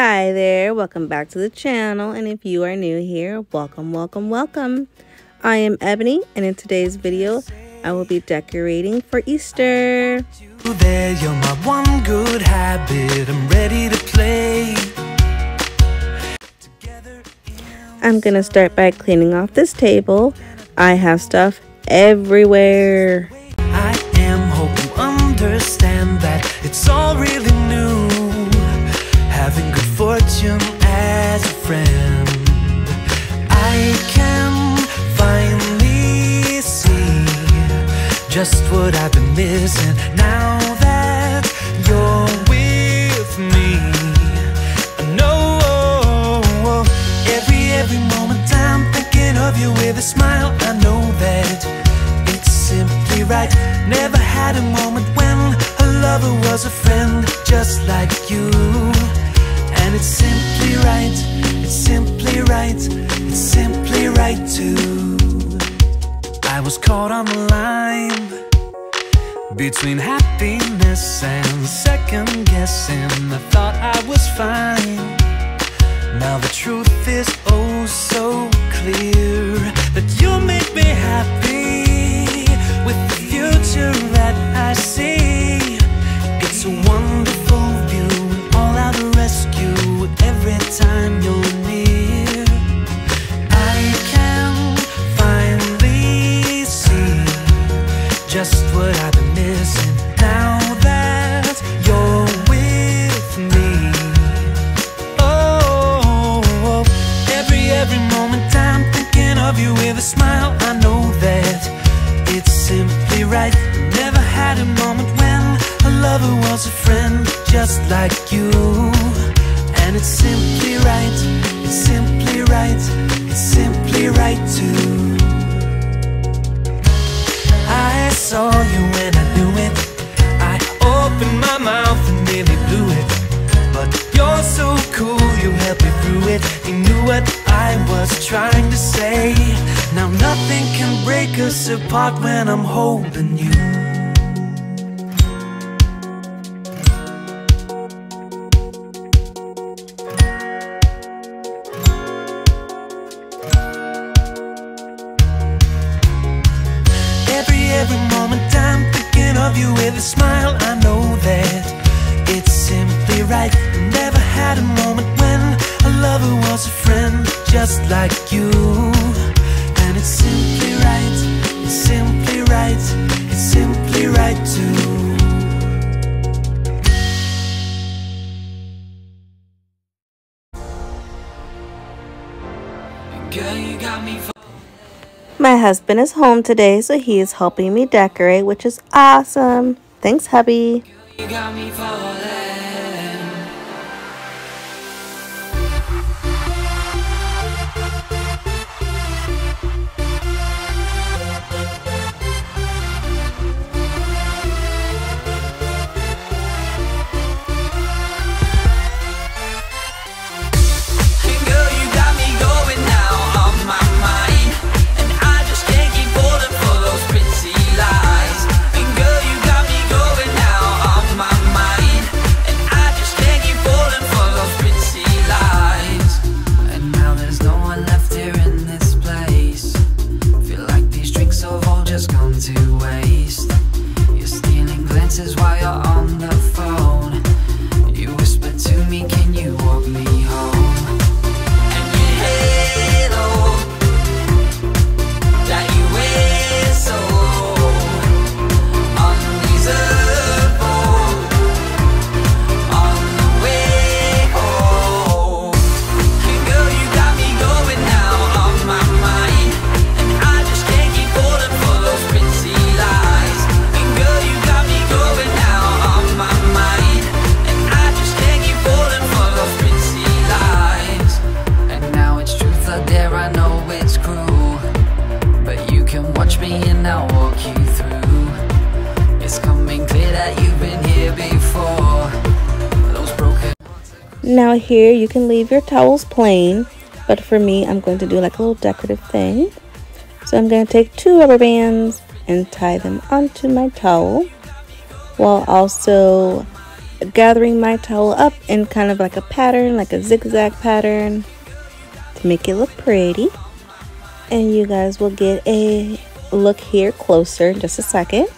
Hi there, welcome back to the channel. And if you are new here, welcome, welcome, welcome. I am Ebony, and in today's video, I will be decorating for Easter. There, you're my one good habit. I'm ready to play. I'm gonna start by cleaning off this table. I have stuff everywhere. I am, hope you understand that it's all really good as a friend. I can finally see just what I've been missing now that you're with me. I know every, every moment I'm thinking of you with a smile. I know that it's simply right. Never had a moment when a lover was a friend just like you. Caught on the line between happiness and second guessing. I thought I was fine. Now the truth is oh so clear that you make me happy with the future that I see. It's a wonderful view, all out rescue every time you're a smile. I know that it's simply right. Never had a moment when a lover was a friend just like you. Holding you. My husband is home today, so he is helping me decorate, which is awesome. Thanks, hubby. Here, you can leave your towels plain, but for me, I'm going to do like a little decorative thing. So I'm going to take two rubber bands and tie them onto my towel while also gathering my towel up in kind of like a pattern, like a zigzag pattern to make it look pretty. And you guys will get a look here closer in just a second.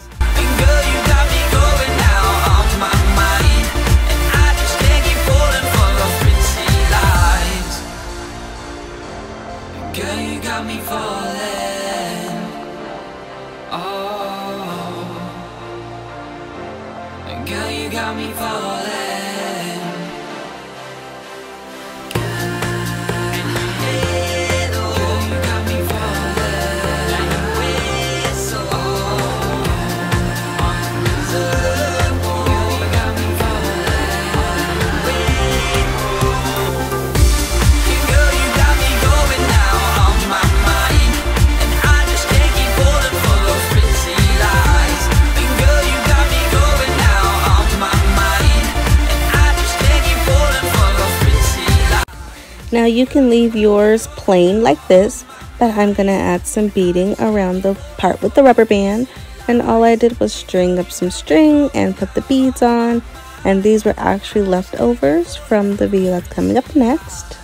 You can leave yours plain like this, but I'm going to add some beading around the part with the rubber band. And all I did was string up some string and put the beads on. And these were actually leftovers from the video that's coming up next.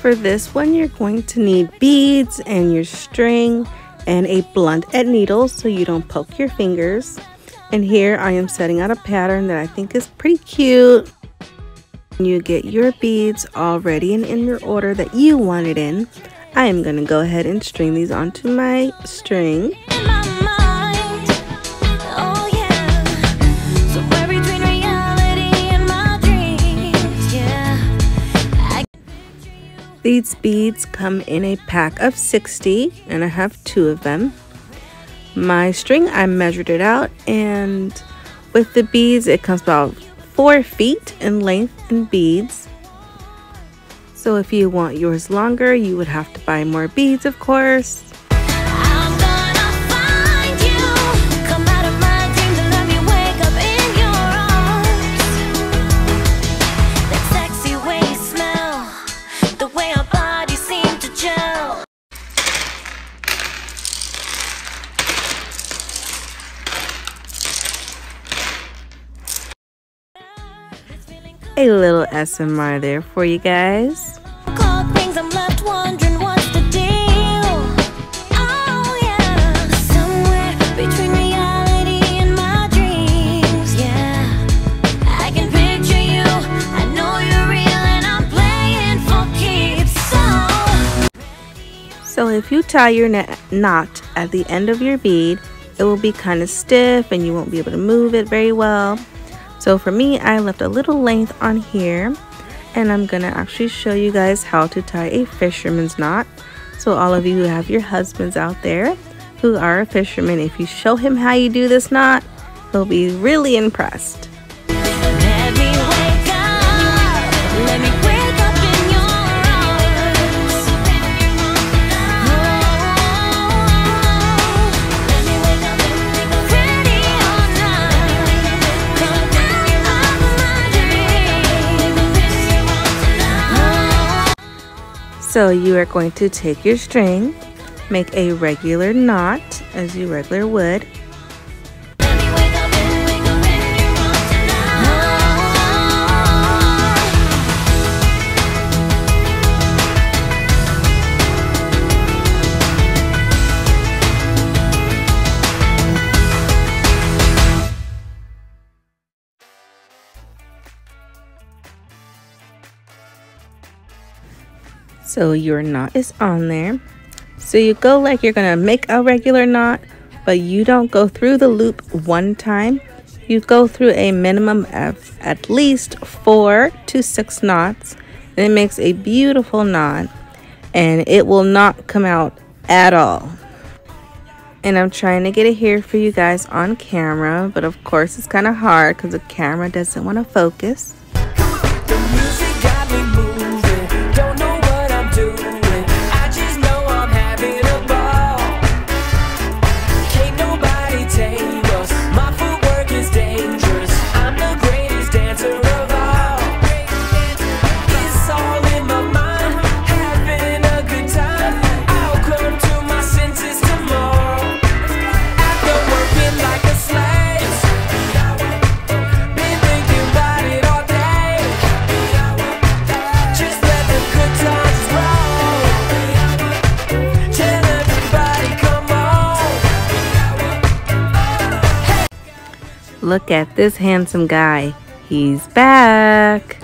For this one, you're going to need beads and your string and a blunt end needle so you don't poke your fingers. And here I am setting out a pattern that I think is pretty cute. You get your beads all ready and in your order that you want it in. I am going to go ahead and string these onto my string. These beads come in a pack of 60 and I have two of them. My string, I measured it out and with the beads, it comes about four feet in length in beads. So if you want yours longer, you would have to buy more beads, of course. A little ASMR there for you guys. So if you tie your knot at the end of your bead, it will be kind of stiff and you won't be able to move it very well. So for me, I left a little length on here and I'm gonna actually show you guys how to tie a fisherman's knot. So all of you who have your husbands out there who are a fisherman, if you show him how you do this knot, he'll be really impressed. So you are going to take your string, make a regular knot as you regular would, So your knot is on there. So you go like you're gonna make a regular knot, but you don't go through the loop one time. You go through a minimum of at least four to six knots. And it makes a beautiful knot and it will not come out at all. And I'm trying to get it here for you guys on camera, but of course it's kind of hard because the camera doesn't want to focus. Look at this handsome guy. He's back.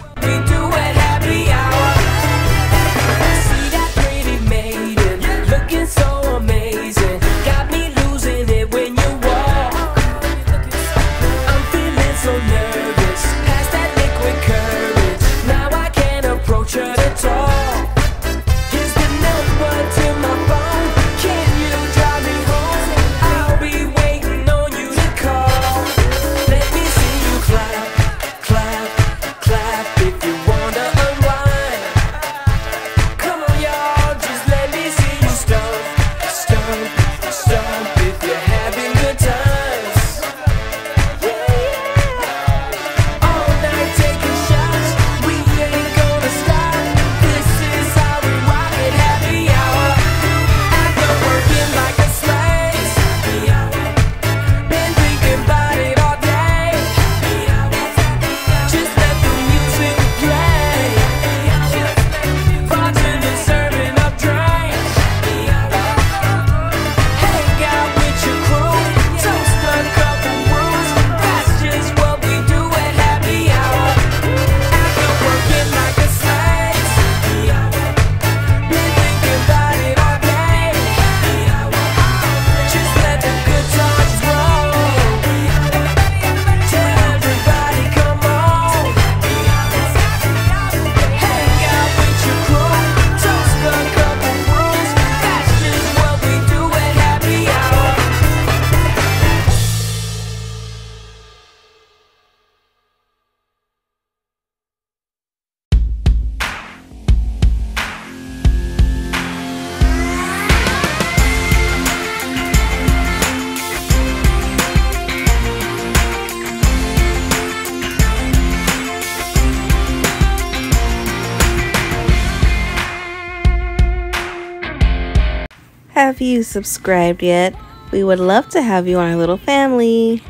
Have you subscribed yet? We would love to have you on our little family.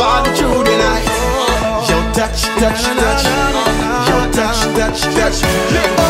burn through the night. Your touch, touch, touch. Your touch, touch, touch.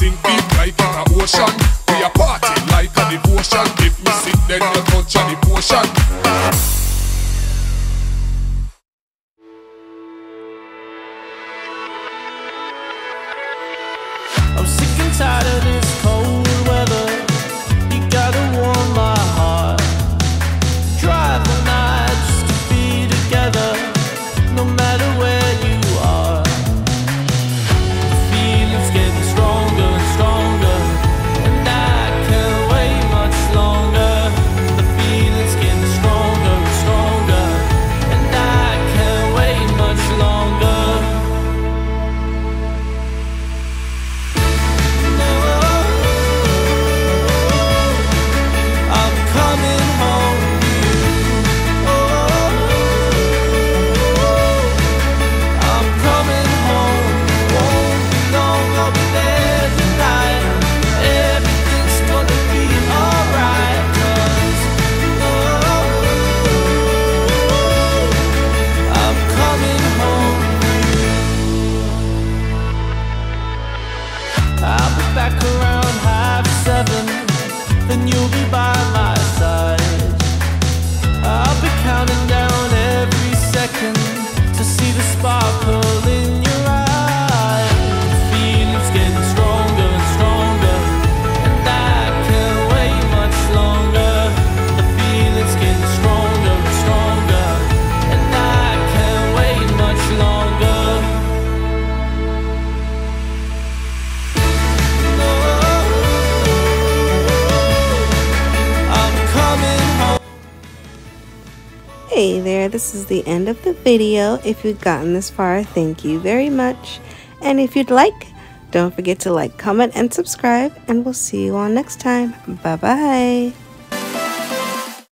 sink deep like a ocean. We a party like a devotion. If you sit, then you touch a devotion. I'm sick and tired of it. this is the end of the video. If you've gotten this far, thank you very much. And if you'd like, don't forget to like, comment, and subscribe. And we'll see you all next time. Bye-bye.